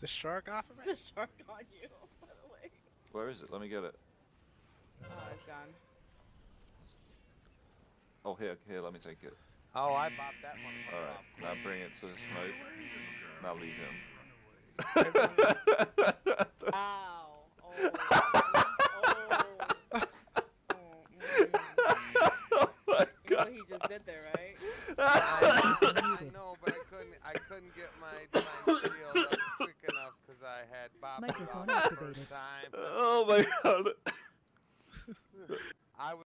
The shark off of me? The me? shark on you, by the way. Where is it? Let me get it. Oh, it's gone. Oh, here, here, let me take it. Oh, I bopped that one. Alright, now bring it to the smoke. Now leave him. Ow. Oh. oh. oh. oh my You know he just did there, right? I know, but I couldn't. I couldn't get my time had the first time. Oh my god. I was